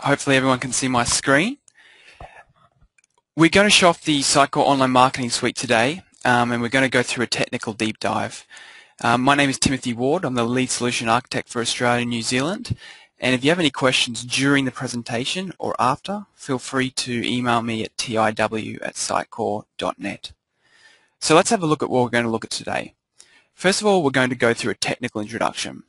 Hopefully everyone can see my screen. We're going to show off the Sitecore Online Marketing Suite today, um, and we're going to go through a technical deep dive. Um, my name is Timothy Ward. I'm the lead solution architect for Australia and New Zealand. And if you have any questions during the presentation or after, feel free to email me at tiw at sitecore.net. So let's have a look at what we're going to look at today. First of all, we're going to go through a technical introduction.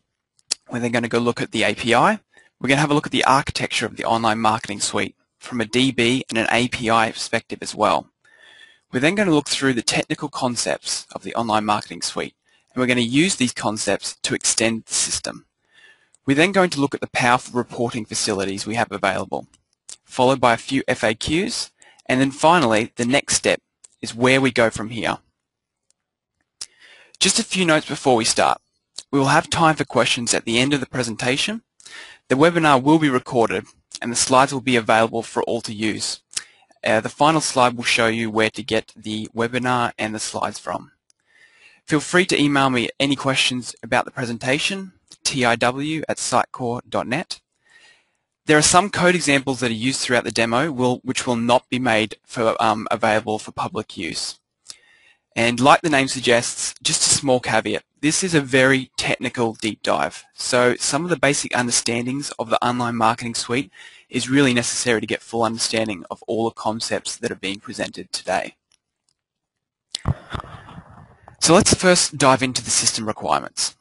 We're then going to go look at the API. We're going to have a look at the architecture of the online marketing suite from a DB and an API perspective as well. We're then going to look through the technical concepts of the online marketing suite and we're going to use these concepts to extend the system. We're then going to look at the powerful reporting facilities we have available, followed by a few FAQs, and then finally the next step is where we go from here. Just a few notes before we start. We will have time for questions at the end of the presentation, the webinar will be recorded and the slides will be available for all to use. Uh, the final slide will show you where to get the webinar and the slides from. Feel free to email me any questions about the presentation, tiw at sitecore.net. There are some code examples that are used throughout the demo will, which will not be made for, um, available for public use. And like the name suggests, just a small caveat, this is a very technical deep dive. So some of the basic understandings of the online marketing suite is really necessary to get full understanding of all the concepts that are being presented today. So let's first dive into the system requirements.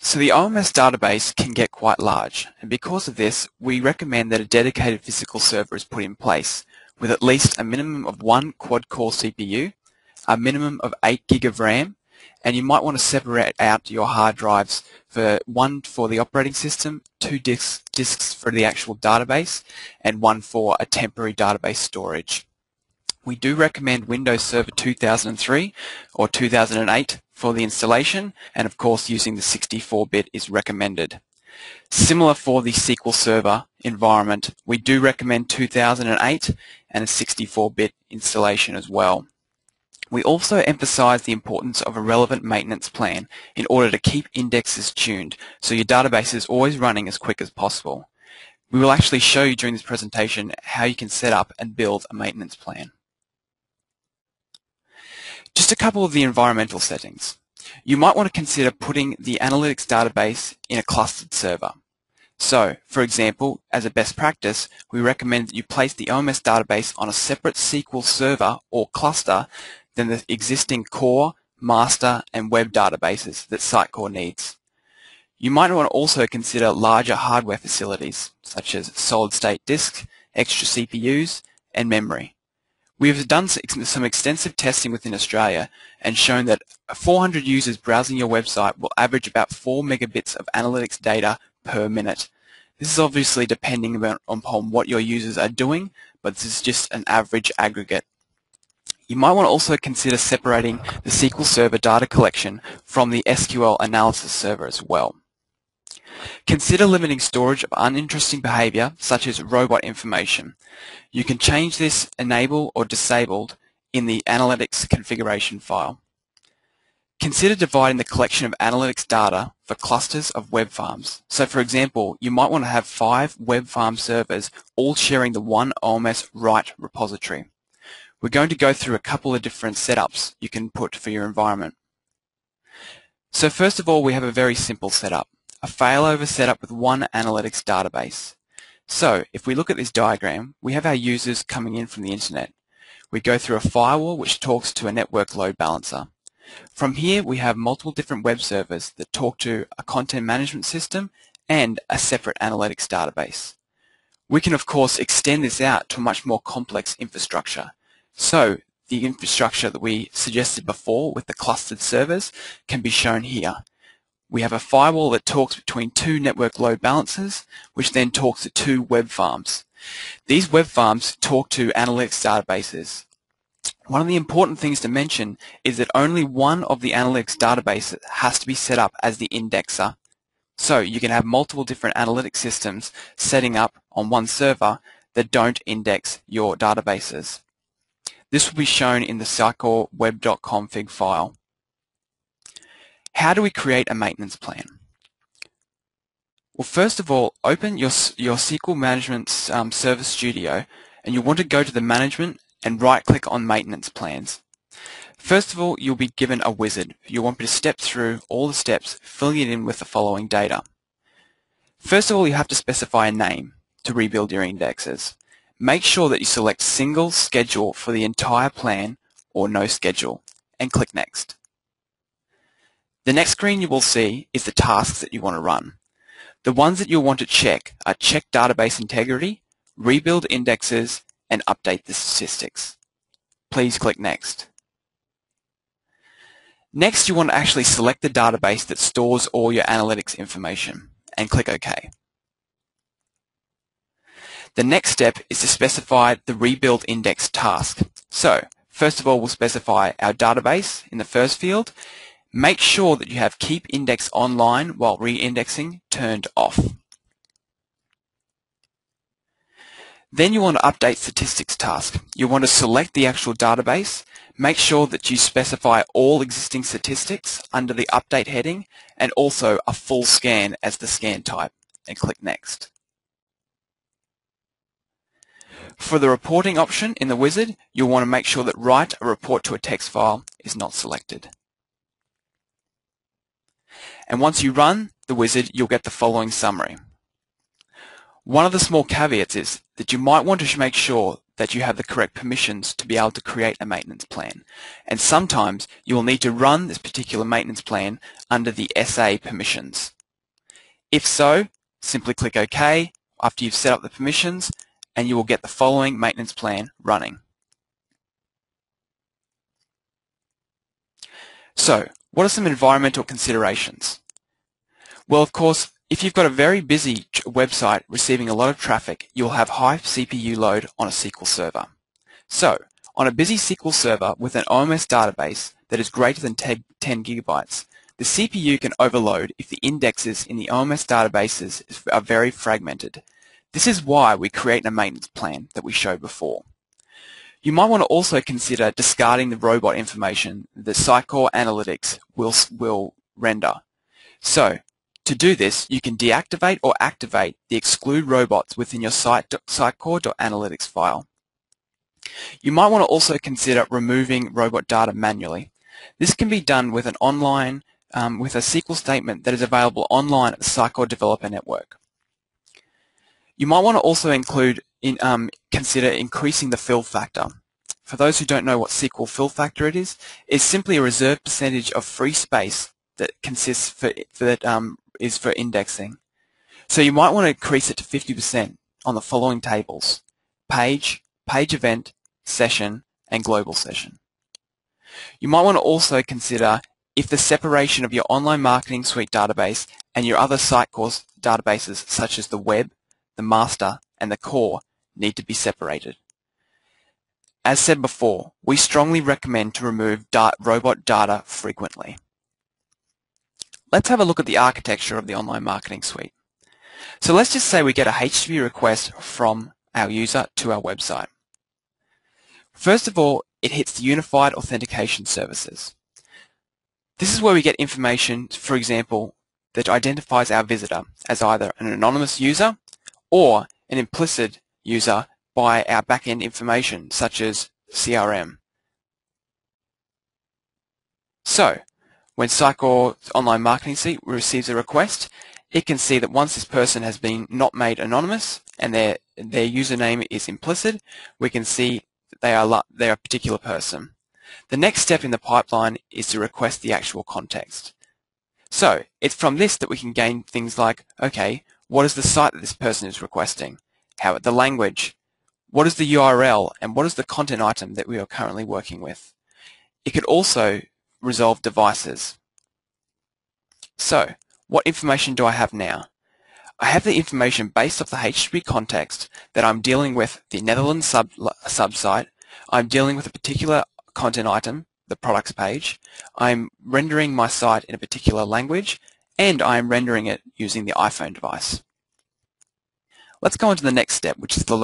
So the OMS database can get quite large, and because of this, we recommend that a dedicated physical server is put in place with at least a minimum of one quad-core CPU a minimum of 8 gig of RAM, and you might want to separate out your hard drives for one for the operating system, two disks, disks for the actual database, and one for a temporary database storage. We do recommend Windows Server 2003 or 2008 for the installation, and of course using the 64-bit is recommended. Similar for the SQL Server environment, we do recommend 2008 and a 64-bit installation as well. We also emphasize the importance of a relevant maintenance plan in order to keep indexes tuned so your database is always running as quick as possible. We will actually show you during this presentation how you can set up and build a maintenance plan. Just a couple of the environmental settings. You might want to consider putting the analytics database in a clustered server. So, for example, as a best practice, we recommend that you place the OMS database on a separate SQL server or cluster than the existing core, master, and web databases that Sitecore needs. You might want to also consider larger hardware facilities, such as solid-state disks, extra CPUs, and memory. We have done some extensive testing within Australia and shown that 400 users browsing your website will average about 4 megabits of analytics data per minute. This is obviously depending upon what your users are doing, but this is just an average aggregate. You might want to also consider separating the SQL Server data collection from the SQL analysis server as well. Consider limiting storage of uninteresting behavior such as robot information. You can change this enable or disabled in the analytics configuration file. Consider dividing the collection of analytics data for clusters of web farms. So for example, you might want to have five web farm servers all sharing the one OMS write repository. We're going to go through a couple of different setups you can put for your environment. So first of all, we have a very simple setup, a failover setup with one analytics database. So if we look at this diagram, we have our users coming in from the internet. We go through a firewall which talks to a network load balancer. From here, we have multiple different web servers that talk to a content management system and a separate analytics database. We can, of course, extend this out to a much more complex infrastructure. So the infrastructure that we suggested before with the clustered servers can be shown here. We have a firewall that talks between two network load balancers, which then talks to two web farms. These web farms talk to analytics databases. One of the important things to mention is that only one of the analytics databases has to be set up as the indexer. So you can have multiple different analytics systems setting up on one server that don't index your databases. This will be shown in the Sitecore web.config file. How do we create a maintenance plan? Well, first of all, open your, your SQL Management um, Service Studio and you'll want to go to the Management and right-click on Maintenance Plans. First of all, you'll be given a wizard. You'll want to step through all the steps, filling it in with the following data. First of all, you have to specify a name to rebuild your indexes. Make sure that you select Single Schedule for the entire plan or No Schedule, and click Next. The next screen you will see is the tasks that you want to run. The ones that you'll want to check are check database integrity, rebuild indexes, and update the statistics. Please click Next. Next, you want to actually select the database that stores all your analytics information and click OK. The next step is to specify the rebuild index task. So, first of all, we'll specify our database in the first field Make sure that you have Keep Index Online while re-indexing turned off. Then you want to update statistics task. You want to select the actual database, make sure that you specify all existing statistics under the update heading and also a full scan as the scan type and click next. For the reporting option in the wizard, you'll want to make sure that write a report to a text file is not selected. And once you run the wizard, you'll get the following summary. One of the small caveats is that you might want to make sure that you have the correct permissions to be able to create a maintenance plan. And sometimes you will need to run this particular maintenance plan under the SA permissions. If so, simply click OK after you've set up the permissions and you will get the following maintenance plan running. So, what are some environmental considerations? Well, of course, if you've got a very busy website receiving a lot of traffic, you'll have high CPU load on a SQL server. So, on a busy SQL server with an OMS database that is greater than 10 gigabytes, the CPU can overload if the indexes in the OMS databases are very fragmented. This is why we create a maintenance plan that we showed before. You might want to also consider discarding the robot information that Sitecore Analytics will, will render. So, to do this, you can deactivate or activate the exclude robots within your site, sitecore.analytics file. You might want to also consider removing robot data manually. This can be done with an online, um, with a SQL statement that is available online at the Sitecore Developer Network. You might want to also include in, um, consider increasing the fill factor. For those who don't know what SQL fill factor it is, it's simply a reserved percentage of free space that consists for, for that um, is for indexing. So you might want to increase it to 50% on the following tables: page, page event, session, and global session. You might want to also consider if the separation of your online marketing suite database and your other Sitecore databases such as the web, the master, and the core need to be separated. As said before, we strongly recommend to remove da robot data frequently. Let's have a look at the architecture of the online marketing suite. So let's just say we get a HTTP request from our user to our website. First of all, it hits the Unified Authentication Services. This is where we get information, for example, that identifies our visitor as either an anonymous user or an implicit user by our backend information, such as CRM. So, when Sitecore Online Marketing Suite receives a request, it can see that once this person has been not made anonymous and their their username is implicit, we can see that they are they are a particular person. The next step in the pipeline is to request the actual context. So it's from this that we can gain things like, okay, what is the site that this person is requesting? How the language? What is the URL? And what is the content item that we are currently working with? It could also resolve devices. So, what information do I have now? I have the information based off the HTTP context that I'm dealing with the Netherlands sub subsite, I'm dealing with a particular content item, the products page, I'm rendering my site in a particular language, and I am rendering it using the iPhone device. Let's go on to the next step, which is the